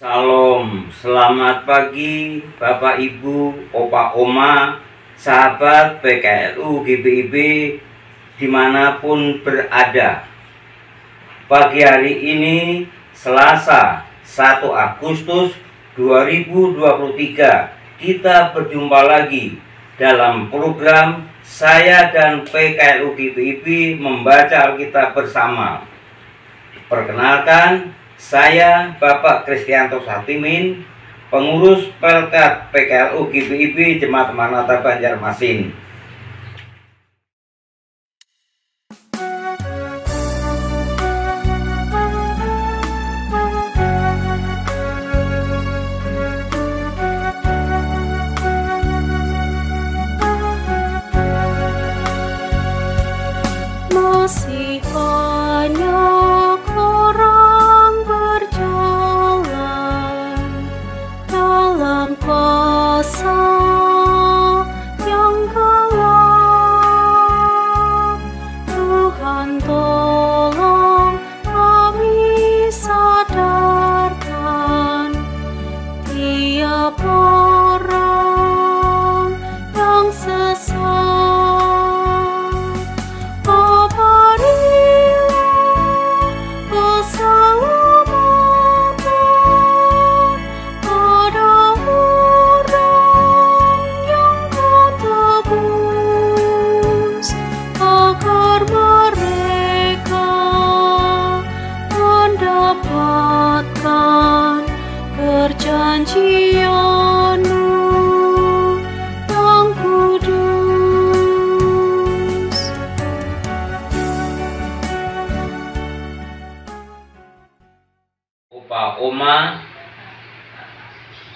Salam, selamat pagi Bapak Ibu, Opa Oma, sahabat PKLU GBIB di mana pun berada. Pagi hari ini Selasa 1 Agustus 2023 kita berjumpa lagi dalam program saya dan PKLU GBIB membaca Alkitab bersama. Perkenalkan, saya Bapak Kristianto Satimin, pengurus Pelkat PKLU GBIB Jemaat Manata Banjarmasin.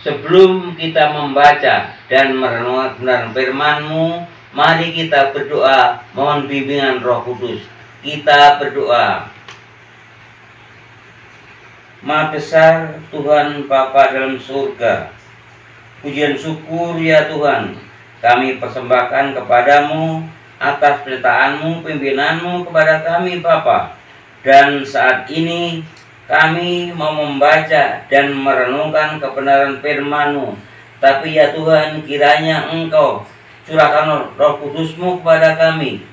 Sebelum kita membaca dan merenungkan firman-Mu, mari kita berdoa mohon bimbingan Roh Kudus. Kita berdoa. Maha besar Tuhan Bapa dalam surga. Pujian syukur ya Tuhan, kami persembahkan kepadamu atas perintahmu, pimpinanmu kepada kami Bapa. Dan saat ini kami mau membaca dan merenungkan kebenaran firman-Mu. Tapi ya Tuhan, kiranya Engkau curahkan roh kudus-Mu kepada kami,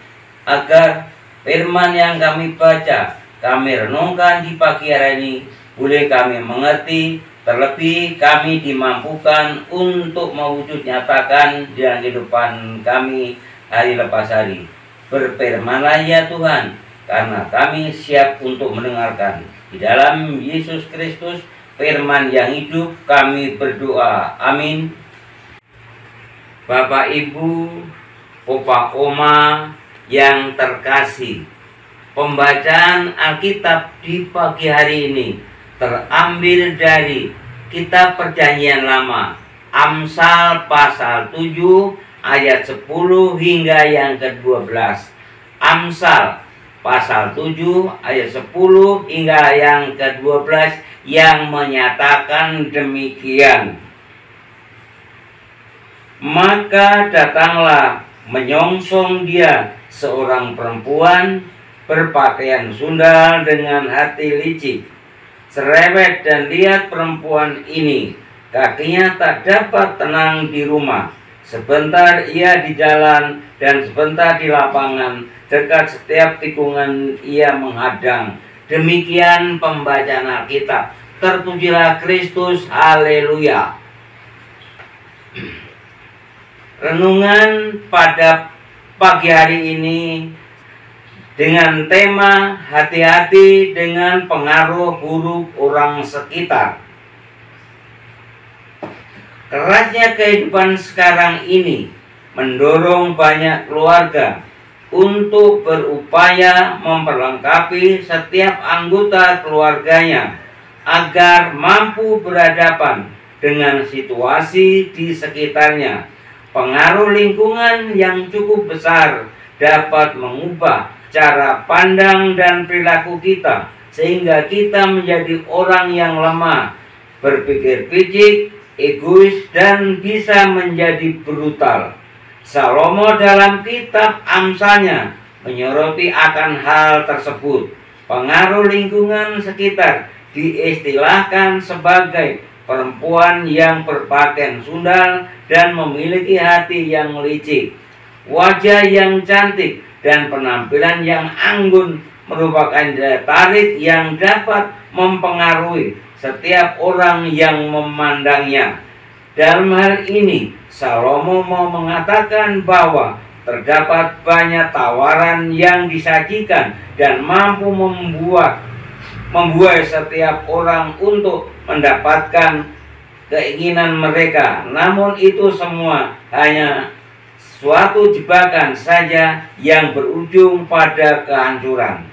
agar firman yang kami baca, kami renungkan di pagi hari ini, boleh kami mengerti, terlebih kami dimampukan untuk mewujud nyatakan di dalam kehidupan kami hari lepas hari. Berfirmanlah ya Tuhan, karena kami siap untuk mendengarkan. Di dalam Yesus Kristus, firman yang hidup, kami berdoa. Amin. Bapak Ibu, Opa Oma yang terkasih, pembacaan Alkitab di pagi hari ini terambil dari Kitab Perjanjian Lama, Amsal pasal 7 ayat 10 hingga yang ke-12. Amsal pasal 7 ayat 10 hingga yang ke-12 yang menyatakan demikian. Maka datanglah menyongsong dia seorang perempuan berpakaian sundal dengan hati licik. Cerewet dan lihat perempuan ini, kakinya tak dapat tenang di rumah. Sebentar ia di jalan dan sebentar di lapangan, dekat setiap tikungan ia menghadang. Demikian pembacaan Alkitab. Terpujilah Kristus, haleluya. Renungan pada pagi hari ini dengan tema hati-hati dengan pengaruh buruk orang sekitar. Kerasnya kehidupan sekarang ini mendorong banyak keluarga untuk berupaya memperlengkapi setiap anggota keluarganya agar mampu berhadapan dengan situasi di sekitarnya. Pengaruh lingkungan yang cukup besar dapat mengubah cara pandang dan perilaku kita sehingga kita menjadi orang yang lemah, berpikir picik, egois dan bisa menjadi brutal. Salomo dalam kitab Amsalnya menyoroti akan hal tersebut. Pengaruh lingkungan sekitar diistilahkan sebagai perempuan yang berpakaian sundal dan memiliki hati yang licik, wajah yang cantik, dan penampilan yang anggun merupakan daya tarik yang dapat mempengaruhi setiap orang yang memandangnya. Dalam hal ini, Salomo mau mengatakan bahwa terdapat banyak tawaran yang disajikan dan mampu membuat membuat setiap orang untuk mendapatkan keinginan mereka. Namun itu semua hanya suatu jebakan saja yang berujung pada kehancuran.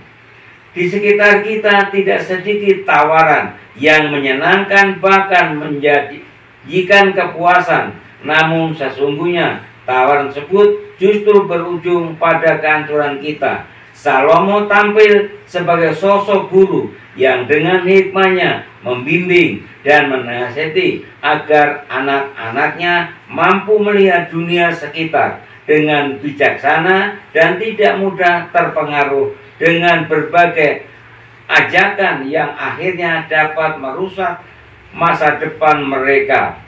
Di sekitar kita tidak sedikit tawaran yang menyenangkan bahkan menjadikan kepuasan. Namun sesungguhnya tawaran tersebut justru berujung pada kehancuran kita. Salomo tampil sebagai sosok guru yang dengan hikmahnya membimbing dan menasihati agar anak-anaknya mampu melihat dunia sekitar dengan bijaksana dan tidak mudah terpengaruh dengan berbagai ajakan yang akhirnya dapat merusak masa depan mereka.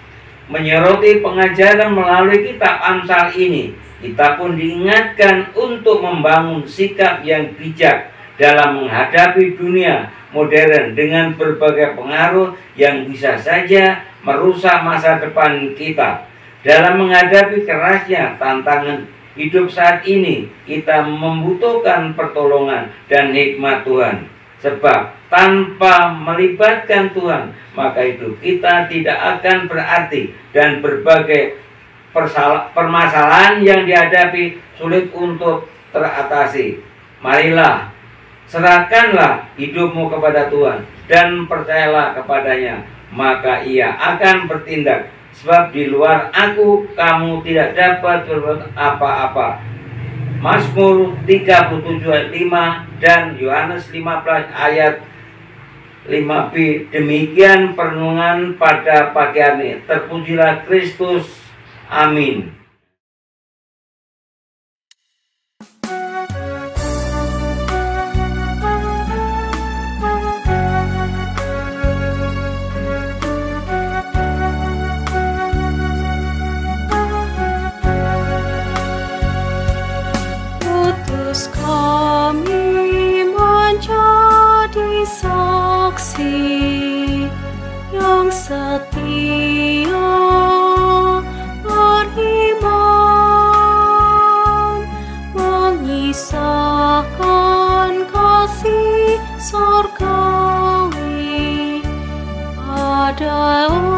Menyoroti pengajaran melalui kitab Amsal ini, kita pun diingatkan untuk membangun sikap yang bijak dalam menghadapi dunia modern dengan berbagai pengaruh yang bisa saja merusak masa depan kita. Dalam menghadapi kerasnya tantangan hidup saat ini, kita membutuhkan pertolongan dan hikmat Tuhan. Sebab tanpa melibatkan Tuhan, maka itu kita tidak akan berarti dan berbagai permasalahan yang dihadapi sulit untuk teratasi. Marilah Serahkanlah hidupmu kepada Tuhan dan percayalah kepadanya, maka ia akan bertindak. Sebab di luar aku kamu tidak dapat berbuat apa-apa. Mazmur 37 ayat 5 dan Yohanes 15 ayat 5b demikian perenungan pada pagi hari terpujilah Kristus. Amin Oma,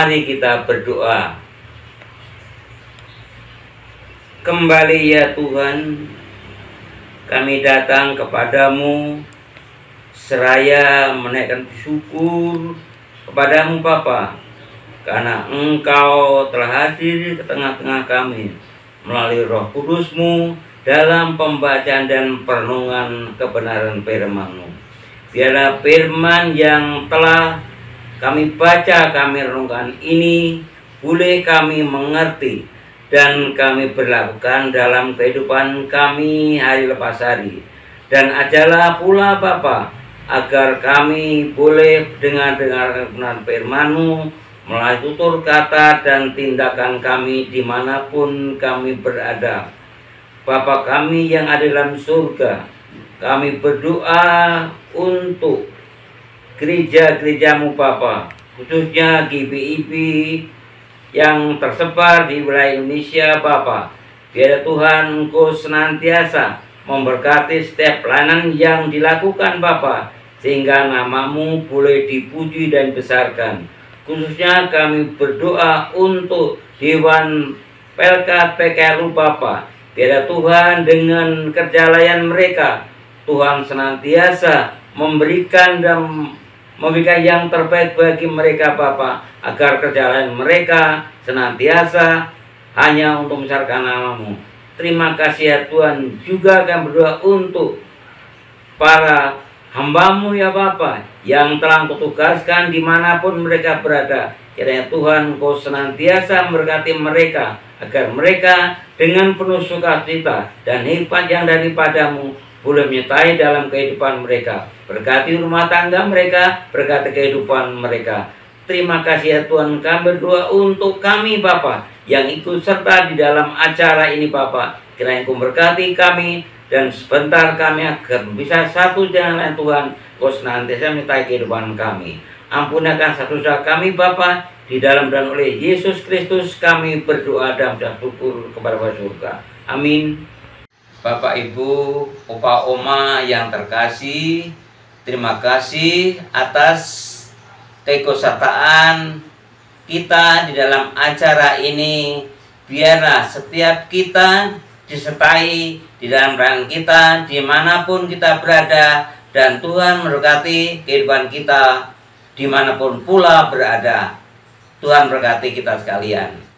mari kita berdoa. Kembali ya Tuhan, kami datang kepadamu seraya menaikkan syukur kepadamu Bapa karena Engkau telah hadir di tengah-tengah kami melalui Roh Kudusmu dalam pembacaan dan perenungan kebenaran firman-Mu. Biarlah firman yang telah kami baca, kami renungkan ini, boleh kami mengerti dan kami berlakukan dalam kehidupan kami hari lepas hari. Dan ajalah pula Bapa agar kami boleh dengar-dengar firman-Mu melalui tutur kata dan tindakan kami di mana pun kami berada. Bapa kami yang ada dalam surga, kami berdoa untuk gereja-gerejamu Bapa, khususnya GBIB yang tersebar di wilayah Indonesia Bapa. Biar Tuhan Engkau senantiasa memberkati setiap pelayanan yang dilakukan Bapa, sehingga namamu boleh dipuji dan besarkan. Khususnya kami berdoa untuk Dewan Pelkat PKLU Bapak. Biar Tuhan dengan kerja layan mereka, Tuhan senantiasa memberikan dan memberikan yang terbaik bagi mereka Bapak agar kerjaan mereka senantiasa hanya untuk membesarkan namamu. Terima kasih ya Tuhan juga akan berdoa untuk para hambamu ya Bapak yang telah kutugaskan di mana pun mereka berada. Kiranya Tuhan kau senantiasa memberkati mereka agar mereka dengan penuh sukacita dan hikmat yang daripadamu boleh menyertai dalam kehidupan mereka. Berkati rumah tangga mereka, berkati kehidupan mereka. Terima kasih ya Tuhan kami berdoa untuk kami Bapak yang ikut serta di dalam acara ini Bapak. Kiranya Engkau berkati kami dan sebentar kami akan bisa satu dengan lain Tuhan. Kau senantiasa menyertai kehidupan kami. Ampunikan satu saat kami Bapak di dalam dan oleh Yesus Kristus kami berdoa dan bersyukur kepada surga. Amin. Bapak Ibu, Opa Oma yang terkasih, terima kasih atas keikutsertaan kita di dalam acara ini. Biarlah setiap kita disertai di dalam rangka kita di mana pun kita berada dan Tuhan memberkati kehidupan kita di mana pun pula berada. Tuhan berkati kita sekalian.